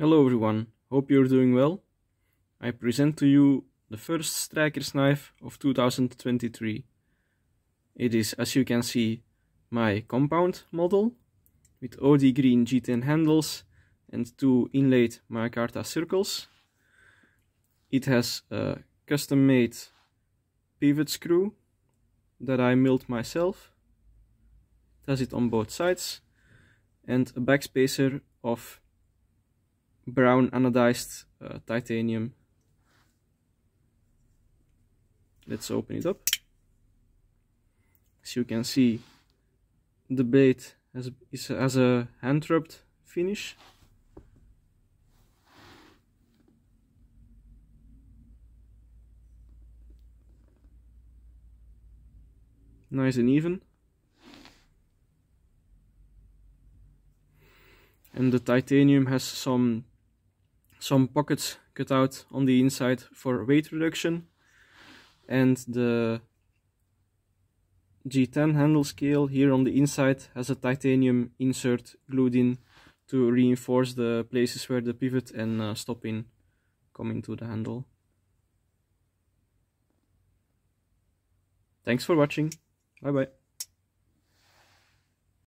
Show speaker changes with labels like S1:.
S1: Hello everyone, hope you're doing well. I present to you the first Stryckers knife of 2023. It is, as you can see, my compound model with OD green G10 handles and two inlaid micarta circles. It has a custom made pivot screw that I milled myself. It has it on both sides and a backspacer of brown anodized uh, titanium. Let's open it up. As you can see, the blade has, is, has a hand rubbed finish. Nice and even. And the titanium has some some pockets cut out on the inside for weight reduction and the G10 handle scale here on the inside has a titanium insert glued in to reinforce the places where the pivot and uh, stop pin come into the handle. Thanks for watching. Bye bye.